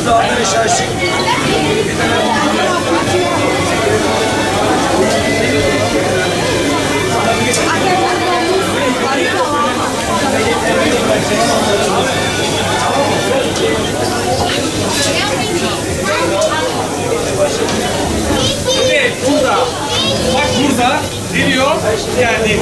Bu da altı beş aşık. Bir tane Burada. Bak burada. Ne diyor? Yani.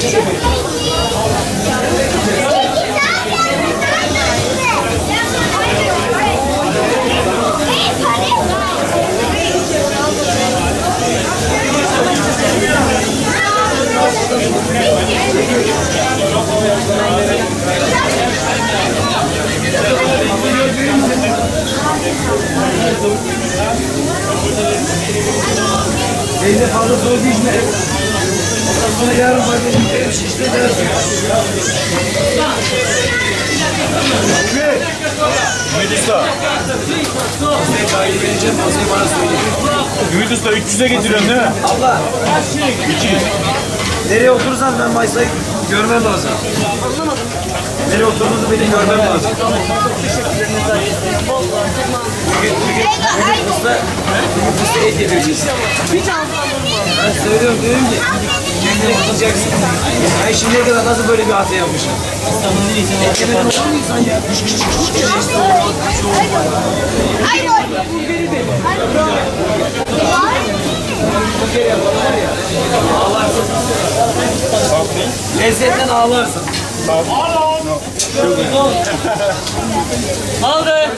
Beyne fazla zor geçme. Ondan sonra yarın fazla gidelim şişte dersin. Ümit Usta. Ümit Usta 300'e getiriyorsun değil mi? Abla, 200. nereye oturursan ben masayı görmem lazım. Nereye oturduğunuzu benim görmem lazım. Bugün, bugün usta et yedireceğiz. Ben söylüyorum diyorum ki, kendini tutacaksın. Ben şimdiye kadar nasıl böyle bir hata yapmışım? Et yemeden olur mu insan ya? Burger yapalım var ya, ağlarsın. Lezzetten ağlarsın. Aldı.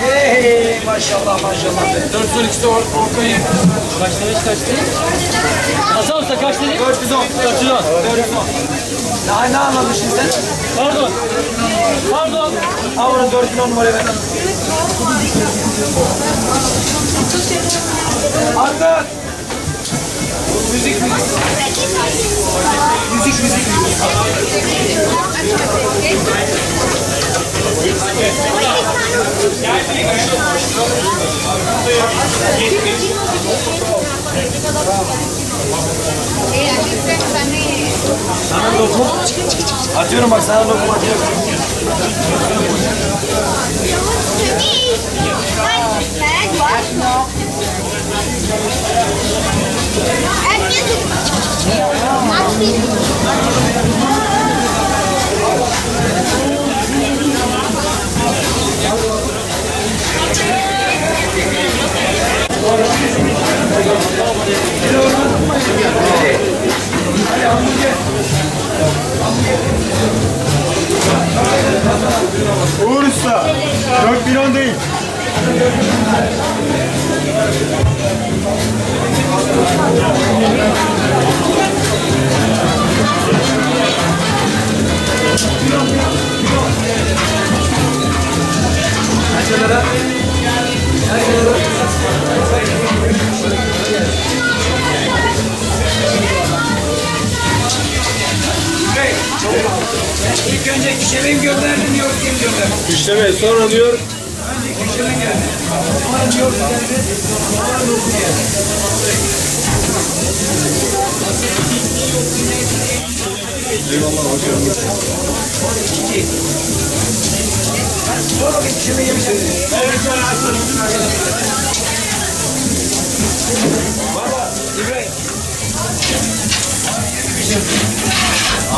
Hey maşallah maşallah. 412'de or ortayı. Kaç demiş kaçtı? Hasan Usta kaç dedi? 410. 410. 410. Ya ne anlamışsın sen? Pardon. Pardon. Al bunu 410 numara ver. Müzik müzik. Sana lokum. Atıyorum bak sana lokum atıyorum. Uğur Usta. 4 milyon değil. Kaç lira? İlk önce Güşemen gönderdin New York kim gönderdi? İşleme sonra diyor. Önce Güşemen geldi. Sonra York geldi. Sonra Lokum geldi. İki. Sor bakayım Güşemen yemiş söyledi.